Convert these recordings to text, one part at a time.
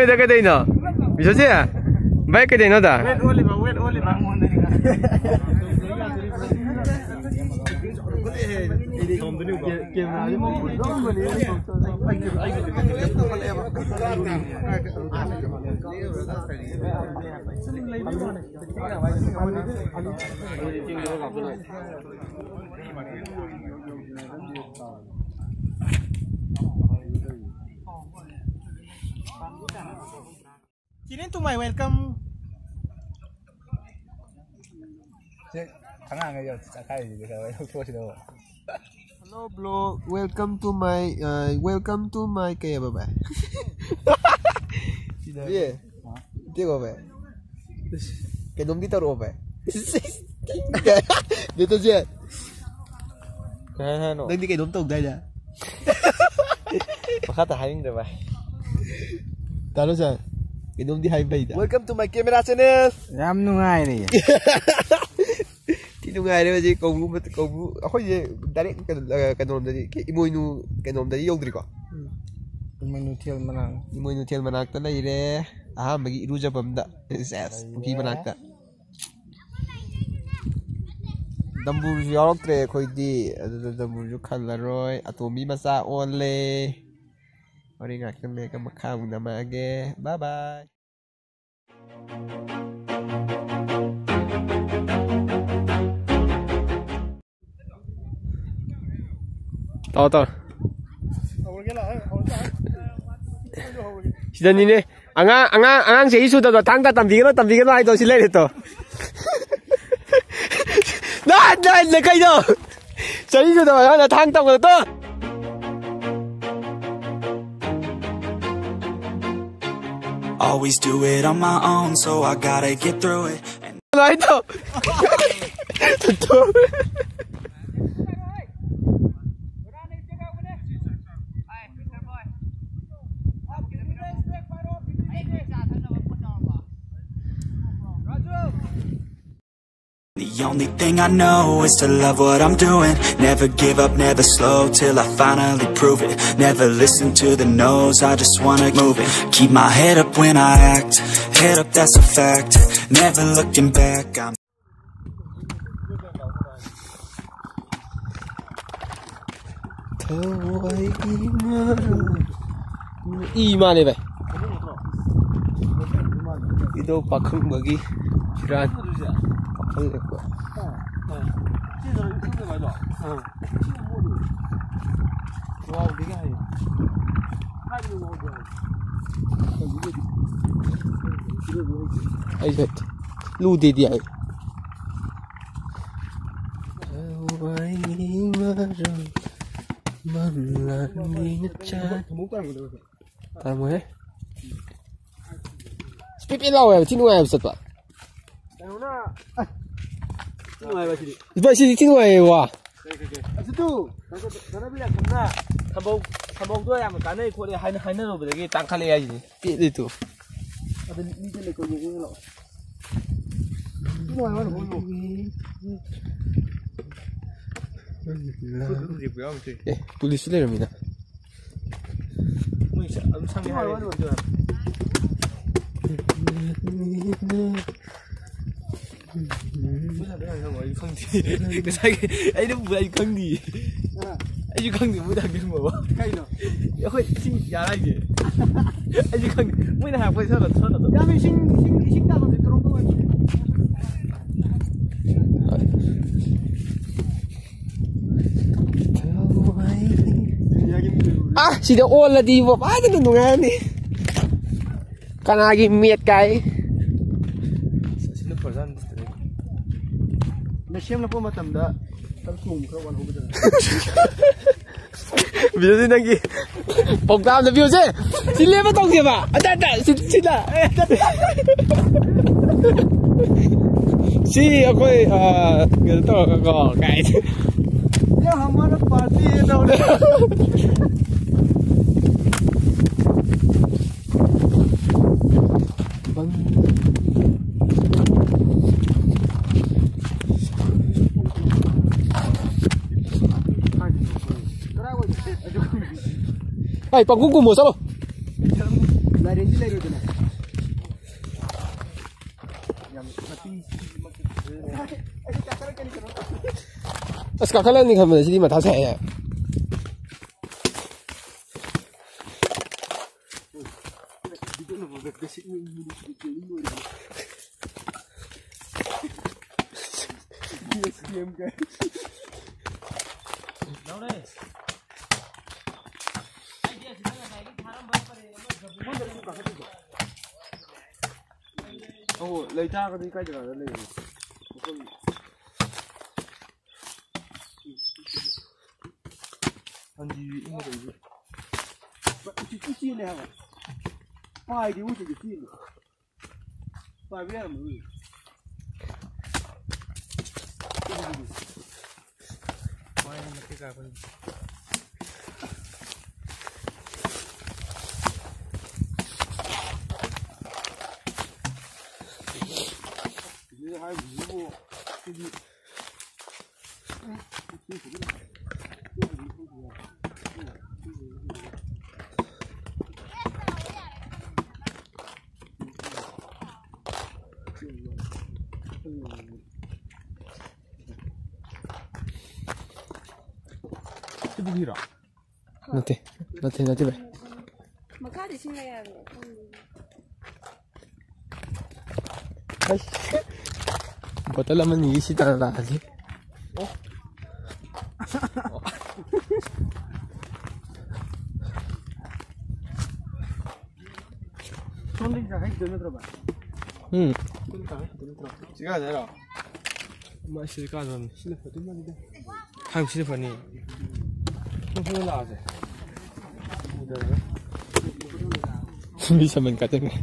Wei dah kata ina. Bisa je? Baik kata ina dah. Wait boleh ba, wait boleh ba. Mohon dari Thank you. my welcome. Kena ngaji tak kaya juga. Hello bro, welcome to my uh, welcome to my kaya bye Iya, dia apa? Kau nombi taruh apa? Dia tu je. Kau kan? Nanti kau nombi tu dah ya. Makata hanging deh, bah. Tahu sih. Minum di high dah. Welcome to my camera channel. Ram nungai ni. Ti ngai ni macam kau buat kau buat. Aku je dari kan kan orang dari. Imo inu kan orang dari yang dari ko. Imo inu tiel menang. Imo inu tiel menang tu lah ide. Ah, bagi iruja je pemda. Sis, bukit menang tu. Dambu jual tu, kau di. Dambu jual kalau roy atau mimasa only. 어리가끔에 가막하고 남아게 바이바이 떠떠 시장님이 앙아 앙아 앙아 제이수도 당가 담비기로 담비기로 하이도 실례했어 나나 내가 이거 제이수도 하나 당 담고 또 Always do it on my own, so I gotta get through it. And thing I know is to love what I'm doing. Never give up, never slow till I finally prove it. Never listen to the no's, I just wanna move it. Keep my head up when I act, head up, that's a fact. Never looking back, I'm 이 만에 봐. 이도 박흥 먹이 지란 박흥 됐고. ai Thật lu đi đi ai những video hấp dẫn Speed rồi, sật ngoài wa. Situ. Kana bila kana. Tambok tambok tu yang kana ikut dia haina haina lo bagi tangkal ya ไปๆๆอะซุตุซะซะบิละซุนนะทําบงทําบงตัวอย่างมันกันไอ้คนนี้ให้ให้นั่นเอาไปเลยตังค์คันเลยอ่ะนี่ปิดดิตุอะนี่จะเลยคนนี้เหรอนี่มาวะโหโหเฮ้ยปุลิสเลยมินะ Yeah. Thì cái sai ấy nó vừa anh không đi anh không thì mới đang cái mà cái nó ôi xin nhà này gì anh không mới là hàng phải sao là sao là ya mình xin xin xin ta thì tôi không Ah, sida ola di ba? Paano nunungan ni? Kanagi miet kay. Na siyam na po matanda tapos mong kawan ko ba Bisa din nagi. Program na view si. Sila ba Hey, panggung kumo sabo. As kakalan ni kami sini mata saya. Yes, game guys. No, nice. 어, 레이자가 여기까지 가요, 레이. 조금. 안지, 이거 이거. 이치 찌찌네 하고. 빠이 디 우치 찌찌네. 빠이 비야 뭐. 빠이 하면 되가 그 就是，嗯，就清楚，这个，那对，那对，那这边。没看。哎。 hotel만 이시 달라 하지. 어? 손들이 다 하기 전에 들어봐. 응. 지가 내려. 엄마 시가 좀 실패 때문인데. 한 실패니. không nào rồi. Bây giờ. Vì sao mình cả chân này?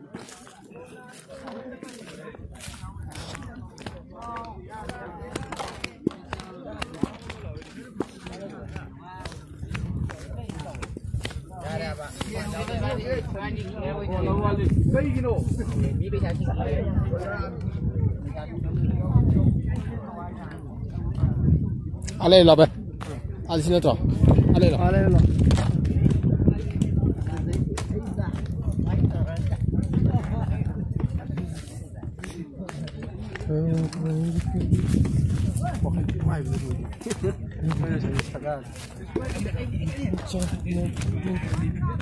सही गिनो Allez là-bas. Allez, c'est toi. Allez là. Allez là. Thank you.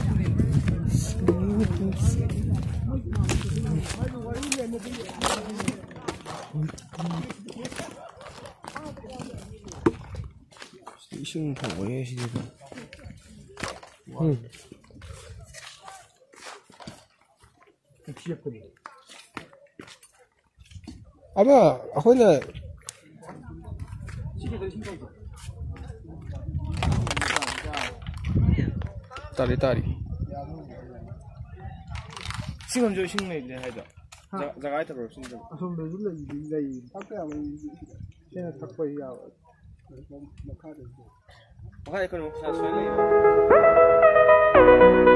시는 다 오해 시대다. 응. 뒤에 거 아마 아까는 다리 다리. 지금 저 식물에 있는 해자. 자, 자가 이따 볼수 있는. 좀 내줄래 이제 이제 이 탁배야 뭐 이제 쟤는 탁배야. Mokade is good. Mokade is good.